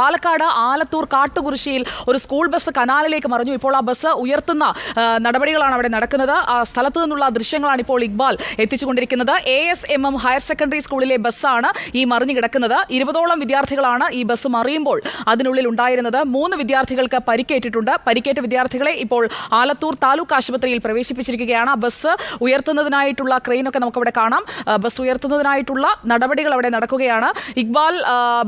പാലക്കാട് ആലത്തൂർ കാട്ടുകുരിശിയിൽ ഒരു school bus കനാലിലേക്ക് മറിഞ്ഞു. ഇപ്പോൾ ആ ബസ് ഉയർത്തുന്ന നടപടികളാണ് അവിടെ നടക്കുന്നത്. ആ സ്ഥലത്തു നിന്നുള്ള ദൃശ്യങ്ങളാണ് ഇപ്പോൾ Iqbal എത്തിച്ചുകൊണ്ടിരിക്കുന്നത്. A S M M higher secondary സ്കൂളിലെ ബസ്സാണ് ഈ മറിഞ്ഞു കിടക്കുന്നത്. ഇരുപതോളം വിദ്യാർത്ഥികളാണ് ഈ ബസ് മറിയുമ്പോൾ അതിനുള്ളിൽ ഉണ്ടായിരുന്നത്. മൂന്ന് വിദ്യാർത്ഥികൾക്ക് പരിക്കേറ്റിട്ടുണ്ട്. പരിക്കേറ്റ വിദ്യാർത്ഥികളെ ഇപ്പോൾ ആലത്തൂർ താലൂക്ക് ആശുപത്രിയിൽ പ്രവേശിപ്പിച്ചിരിക്കുകയാണ്. ബസ് ഉയർത്തുന്നതിനായിട്ടുള്ള ക്രെയിനൊക്കെ നമുക്കവിടെ കാണാം. ബസ് ഉയർത്തുന്നതിനായിട്ടുള്ള നടപടികൾ അവിടെ നടക്കുകയാണ്. ഇക്ബാൽ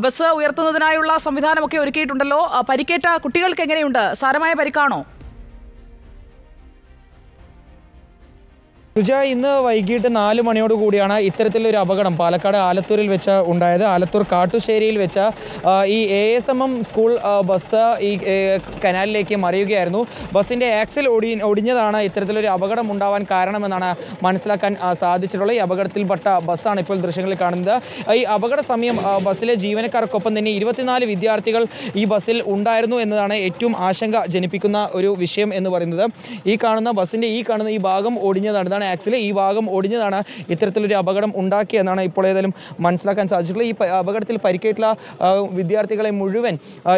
ബസ് ഉയർത്തുന്നതിനായുള്ള സംവിധാനമൊക്കെ ഒരുക്കിയിട്ടുണ്ടല്ലോ. പരിക്കേറ്റ കുട്ടികൾക്ക് എങ്ങനെയുണ്ട്? സാരമായ പരിക്കാണോ? സുജ ഇന്ന് വൈകിട്ട് നാല് മണിയോട് കൂടിയാണ് ഇത്തരത്തിലൊരു അപകടം പാലക്കാട് ആലത്തൂരിൽ വെച്ച് ഉണ്ടായത്. ആലത്തൂർ കാട്ടുശ്ശേരിയിൽ വെച്ച ഈ A S M M school bus ഈ കനാലിലേക്ക് മറിയുകയായിരുന്നു. ബസ്സിന്റെ ആക്സിൽ ഒടി ഒടിഞ്ഞതാണ് ഇത്തരത്തിലൊരു അപകടം ഉണ്ടാവാൻ കാരണമെന്നാണ് മനസ്സിലാക്കാൻ സാധിച്ചിട്ടുള്ളത്. ഈ അപകടത്തിൽപ്പെട്ട ബസ്സാണ് ഇപ്പോൾ ദൃശ്യങ്ങളിൽ കാണുന്നത്. ഈ അപകട സമയം ബസ്സിലെ ജീവനക്കാർക്കൊപ്പം തന്നെ ഇരുപത്തിനാല് വിദ്യാർത്ഥികൾ ഈ ബസ്സിൽ ഉണ്ടായിരുന്നു എന്നതാണ് ഏറ്റവും ആശങ്ക ജനിപ്പിക്കുന്ന ഒരു വിഷയം എന്ന് പറയുന്നത്. ഈ കാണുന്ന ബസ്സിന്റെ ഈ കാണുന്ന ഈ ഭാഗം ഒടിഞ്ഞതാണ്. ആക്സിൽ ഈ ഭാഗം ഒടിഞ്ഞതാണ്. ഇത്തരത്തിലൊരു അപകടം ഉണ്ടാക്കിയെന്നാണ് ഇപ്പോൾ ഏതായാലും മനസ്സിലാക്കാൻ സാധിച്ചിട്ടുള്ളത്. ഈ അപകടത്തിൽ പരിക്കേറ്റുള്ള വിദ്യാർത്ഥികളെ മുഴുവൻ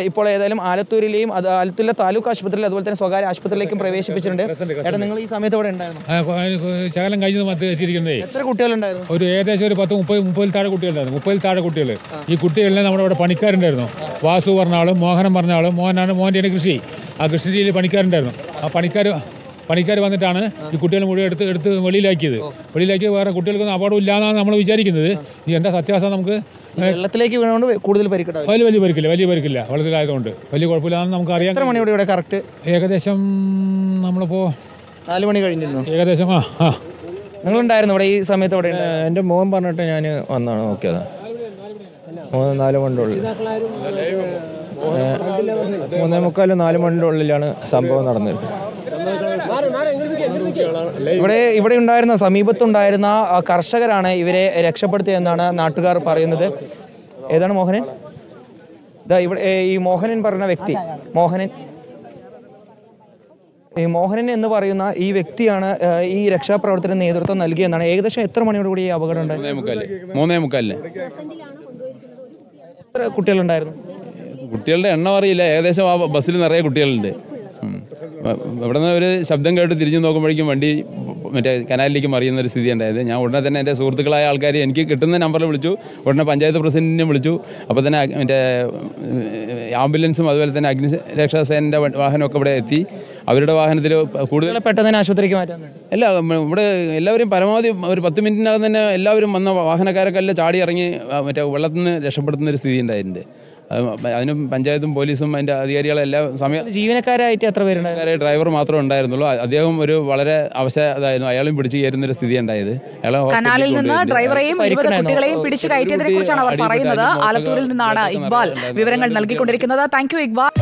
ഇപ്പോൾ ഏതായാലും ആലത്തൂരിലെയും ആലത്തൂരിലെ താലൂക്ക് ആശുപത്രിയിൽ അതുപോലെ തന്നെ സ്വകാര്യ ആശുപത്രിയിലേക്കും പ്രവേശിപ്പിച്ചിട്ടുണ്ട്. ഏട്ടാ നിങ്ങൾ ഈ സമയത്ത് ഇവിടെ ഉണ്ടായിരുന്നു? ശകലം കഴിഞ്ഞത് എത്ര കുട്ടികളുണ്ടായിരുന്നു? ഒരു ഏകദേശം ഒരു പത്ത് മുപ്പത് മുപ്പതിൽ താഴെ കുട്ടികളുണ്ടായിരുന്നു. മുപ്പതിൽ താഴെ കുട്ടികൾ ഈ കുട്ടികളിലെ നമ്മുടെ ഇവിടെ പണിക്കാരുണ്ടായിരുന്നു. വാസു പറഞ്ഞ ആളും മോഹനം പറഞ്ഞ ആളും മോഹനാണ് മോഹന്റെ കൃഷി. ആ കൃഷി രീതിയിൽ പണിക്കാരുണ്ടായിരുന്നു. ആ പണിക്കാർ പണിക്കാർ വന്നിട്ടാണ് ഈ കുട്ടികൾ മുഴുവൻ എടുത്ത് എടുത്ത് വെളിയിലാക്കിയത്. വെളിയിലാക്കി വേറെ കുട്ടികൾക്കൊന്നും അപകടം ഇല്ലാന്നാണ് നമ്മൾ വിചാരിക്കുന്നത്. ഈ എന്താ സത്യാവസ്ഥ നമുക്ക് വെള്ളത്തിലേക്ക് വീണുകൊണ്ട് കൂടുതൽ പരിക്കട്ടാവും വലിയ വലിയ പരിക്കില്ല വലിയ പരിക്കില്ല. വെള്ളത്തിലായതുകൊണ്ട് വലിയ കുഴപ്പമില്ലാന്ന് നമുക്ക് അറിയാം എത്ര മണിയോടെ ഇവിടെ കറക്റ്റ്? ഏകദേശം നമ്മളിപ്പോൾ നാല് മണി കഴിഞ്ഞിരുന്നു. ഏകദേശം ആ ആ. നിങ്ങളുണ്ടായിരുന്നു ഇവിടെ ഈ സമയത്ത് ഇവിടെ ഉണ്ടായിരുന്നു എന്റെ മോൻ പറഞ്ഞിട്ട് ഞാൻ വന്നാണ് നോക്കിയത് മൂന്ന് നാല് മണിന്റെ മൂന്നേ മുക്കാലും നാല് മണിന്റെ ഉള്ളിലാണ് സംഭവം നടന്നത് ഇവിടെ ഇവിടെ ഉണ്ടായിരുന്ന സമീപത്തുണ്ടായിരുന്ന കർഷകരാണ് ഇവരെ രക്ഷപ്പെടുത്തിയെന്നാണ് നാട്ടുകാർ പറയുന്നത്. ഏതാണ് മോഹനൻ? ഇതാ ഇവിടെ ഈ മോഹനൻ പറഞ്ഞ വ്യക്തി മോഹനൻ. ഈ മോഹനൻ എന്ന് പറയുന്ന ഈ വ്യക്തിയാണ് ഈ രക്ഷാപ്രവർത്തന നേതൃത്വം നൽകിയെന്നാണ്. ഏകദേശം എത്ര മണിയോട് കൂടി ഈ അപകടം ഉണ്ടായി? മൂന്നേ മുക്കാലിന്. എത്ര കുട്ടികളുണ്ടായിരുന്നു? കുട്ടികളുടെ എണ്ണം അറിയില്ല. ഏകദേശം ആ ബസ്സിൽ നിറയെ കുട്ടികളുണ്ട്. ഉം. നിന്ന് ഇവിടുന്ന് ഒരു ശബ്ദം കേട്ട് തിരിഞ്ഞു നോക്കുമ്പോഴേക്കും വണ്ടി മറ്റേ കനാലിലേക്ക് മറിയുന്ന ഒരു സ്ഥിതി ഉണ്ടായത്. ഞാൻ ഉടനെ തന്നെ എന്റെ സുഹൃത്തുക്കളായ ആൾക്കാർ എനിക്ക് കിട്ടുന്ന നമ്പറിൽ വിളിച്ചു. ഉടനെ പഞ്ചായത്ത് പ്രസിഡന്റിനെ വിളിച്ചു. അപ്പോൾ തന്നെ മറ്റേ ആംബുലൻസും അതുപോലെ തന്നെ അഗ്നിരക്ഷാസേനന്റെ വാഹനമൊക്കെ ഇവിടെ എത്തി. അവരുടെ വാഹനത്തിൽ കൂടുതൽ പെട്ടെന്ന് ആശുപത്രിക്ക് മാറ്റാൻ അല്ല ഇവിടെ എല്ലാവരും പരമാവധി ഒരു പത്ത് മിനിറ്റിനകം തന്നെ എല്ലാവരും വന്ന വാഹനക്കാരൊക്കെ എല്ലാം ചാടി ഇറങ്ങി മറ്റേ വെള്ളത്തിൽ നിന്ന് രക്ഷപ്പെടുത്തുന്ന ഒരു സ്ഥിതി ഉണ്ടായിട്ടുണ്ട്. അതിനും പഞ്ചായത്തും പോലീസും അതിന്റെ അധികാരികളെല്ലാം സമയം ജീവനക്കാരായിട്ട് എത്ര പേരുണ്ടായിരുന്നു ഡ്രൈവർ മാത്രമേ ഉണ്ടായിരുന്നുള്ളൂ. അദ്ദേഹം ഒരു വളരെ അവശതായിരുന്നു അയാളും പിടിച്ചു കയറുന്ന ഒരു സ്ഥിതി ഉണ്ടായത് അയാളെ കനാലിൽ നിന്ന്. ഡ്രൈവറെയും ഇരുപത് കുട്ടികളെയും പിടിച്ചു കയറ്റിയതിനെ കുറിച്ചാണ് അവർ പറയുന്നത്. ആലത്തൂരിൽ നിന്നാണ് ഇക്ബാൽ വിവരങ്ങൾ നൽകിക്കൊണ്ടിരിക്കുന്നത്. Thank you Iqbal.